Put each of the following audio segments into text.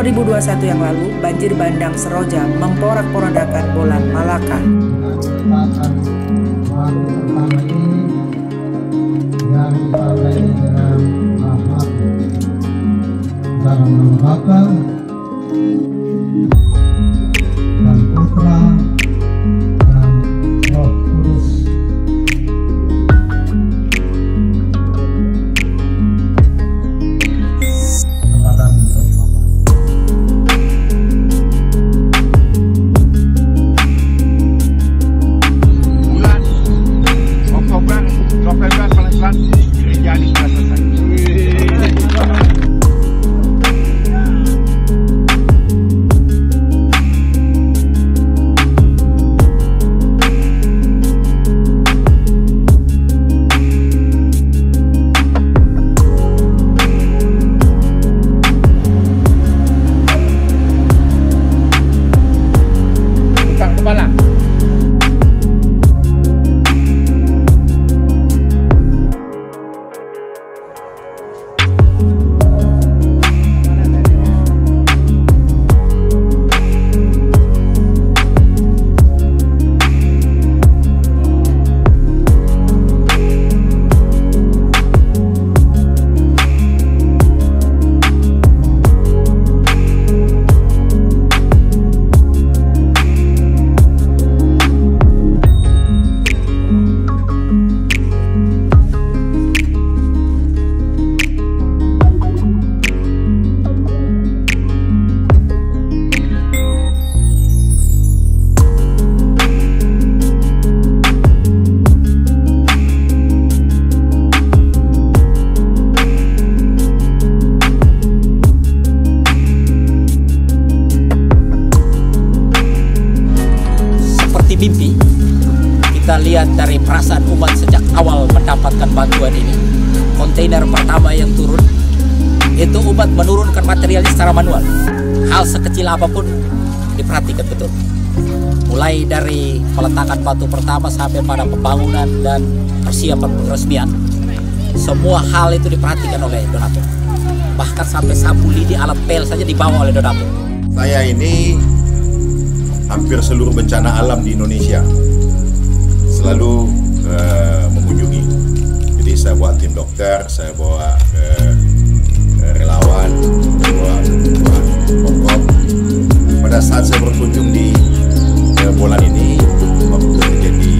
2021 yang lalu, banjir bandang Seroja memporak-porandakan Bolan Malaka. dan Putra yang turun itu umat menurunkan materialnya secara manual. Hal sekecil apa pun diperhatikan betul. Mulai dari peletakan batu pertama sampai pada pembangunan dan persiapan peresmian. Semua hal itu diperhatikan oleh donatur. Bahkan sampai sapu lidi alat pel saja dibawa oleh donatur. Saya ini hampir seluruh bencana alam di Indonesia selalu eh, mengunjungi. Saya bawa tim dokter, saya bawa eh, eh, relawan, bawa pokok. Pada saat saya berkunjung di eh, Bolan ini, waktu terjadi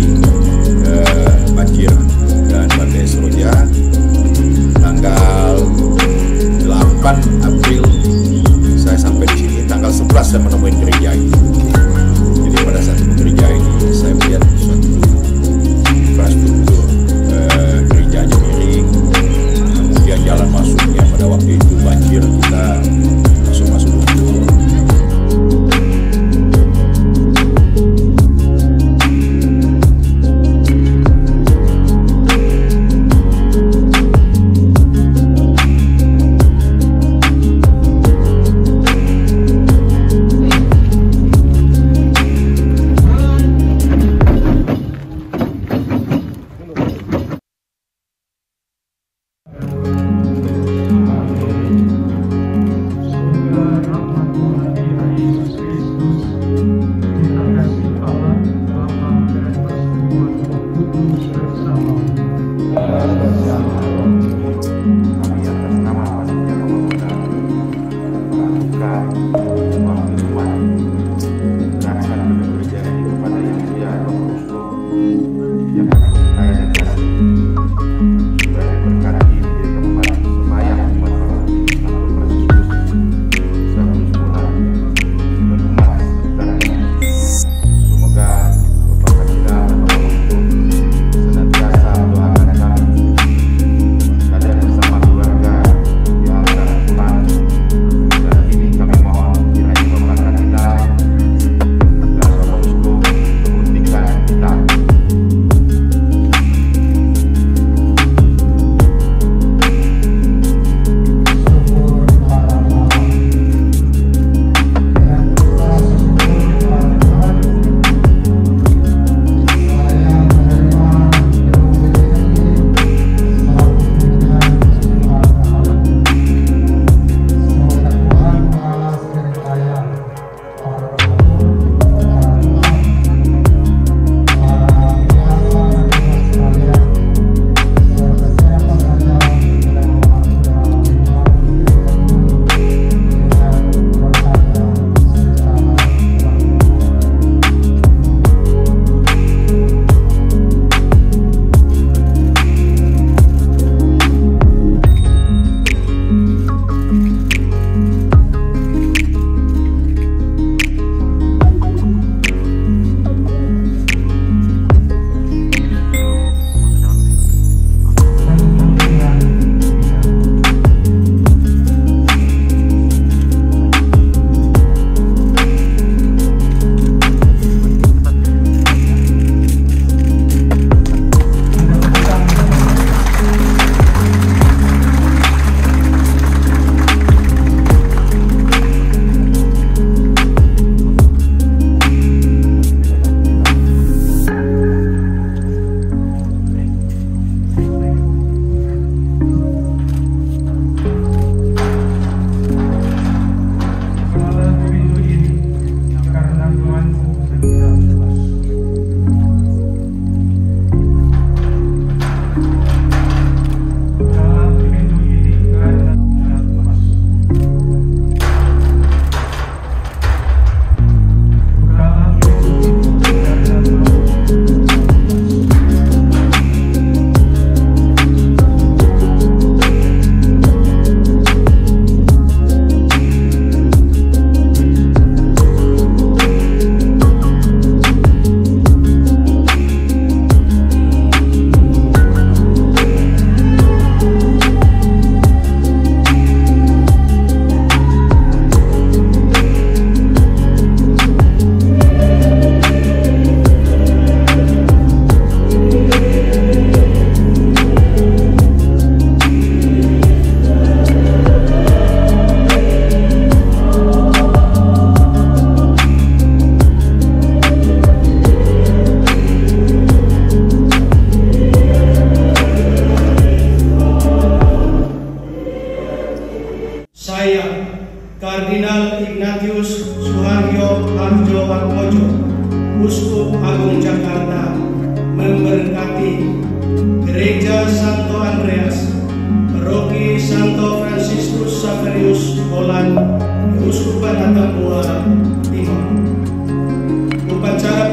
banjir dan badai Seroja, tanggal 8 April saya sampai di sini tanggal 11 saya menemui gereja ini. Sakarius Olan Uskupan Hatamuha Timur upacara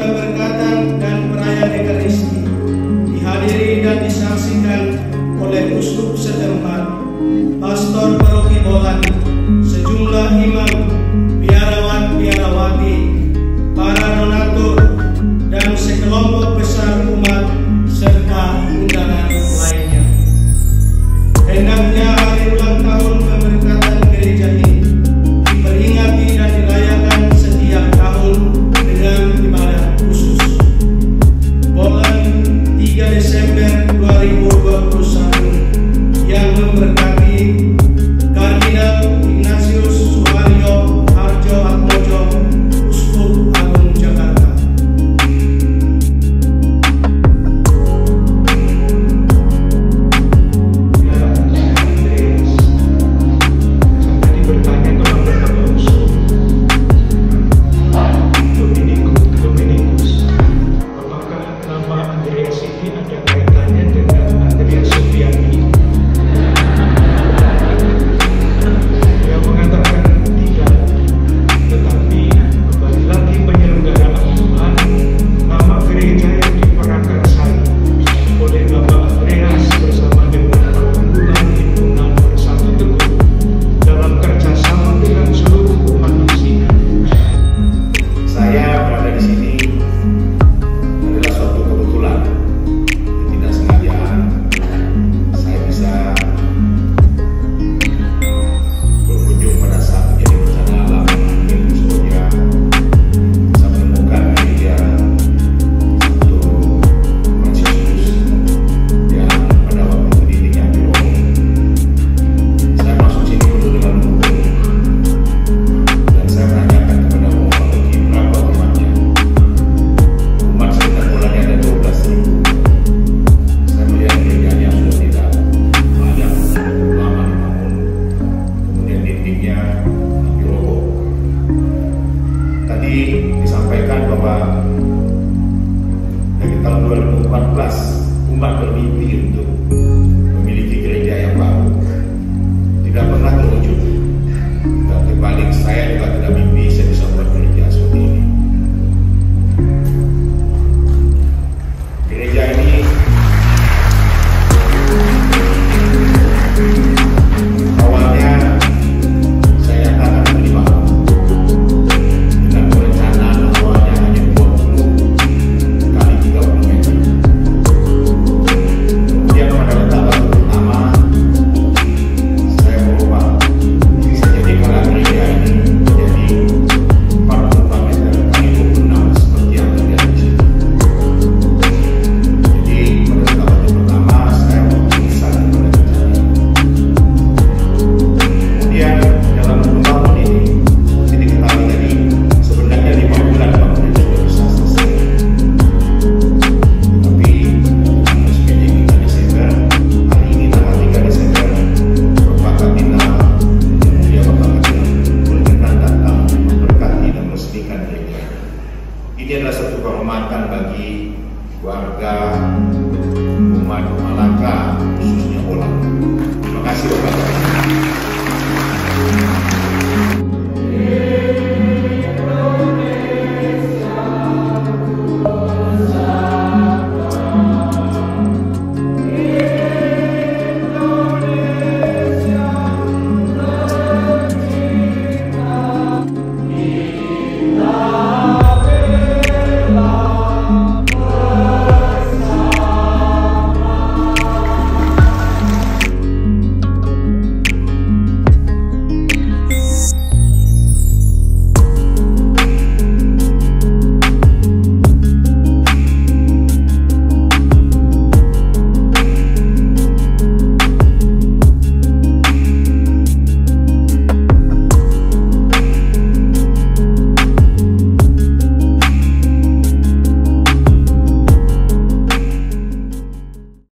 tienen que. tadi disampaikan bahwa dari tahun 2014 umat bermimpi untuk